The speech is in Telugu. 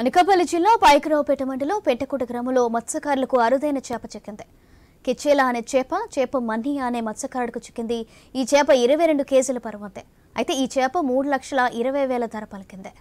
అనకాపల్లి జిల్లా పాయకరావుపేట మండలం పెంటకోట గ్రామంలో మత్స్యకారులకు అరుదైన చేప చిక్కింది. కిచ్చేలా అనే చేప చేప మన్నియా అనే మత్స్యకారుడికి చిక్కింది. ఈ చేప ఇరవై రెండు కేజీల పరువంతే అయితే ఈ చేప మూడు లక్షల ఇరవై వేల ధర పలికింది.